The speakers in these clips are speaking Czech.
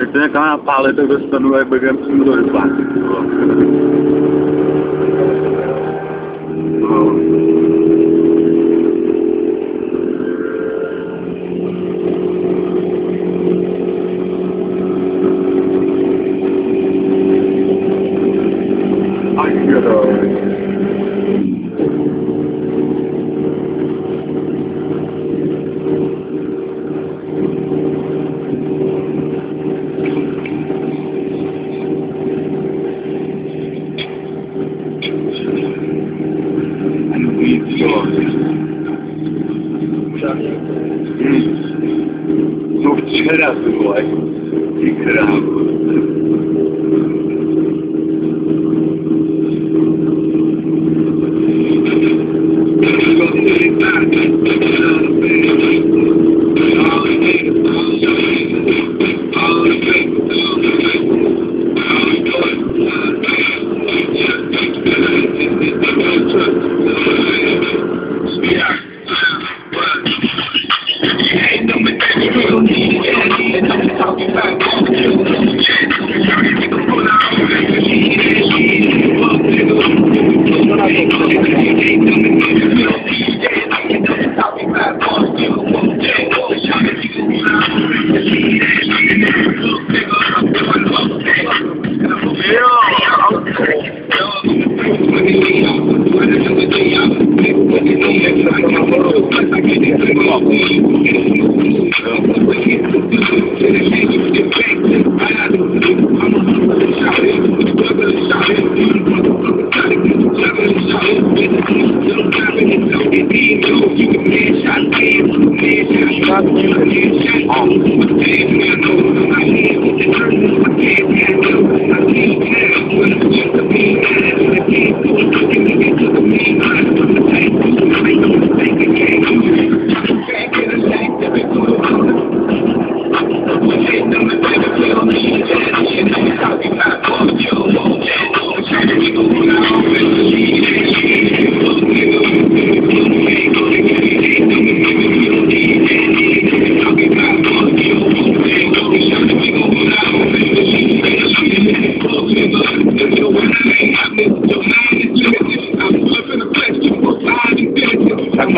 Tak to někam napálit, tak dostanu jak begem přímo do rypáku. Hmm. No včera to bylo, ty krávo. Don't don't Thank you.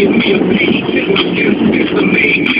give me, me, me, give me, a me, me, me, me,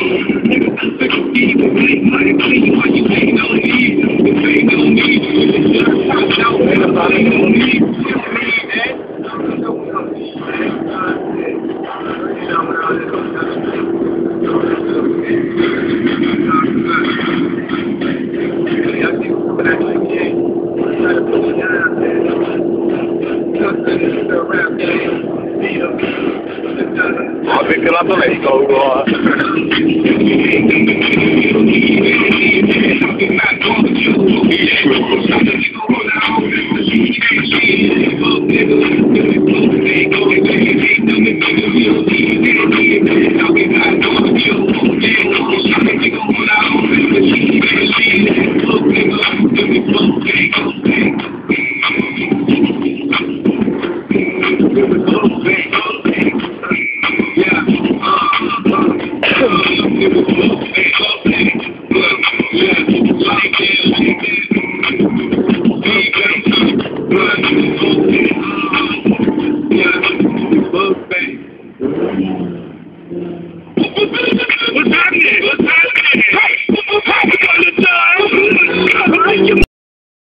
Everybody don't need. aby byla to nejdlouho. Issue.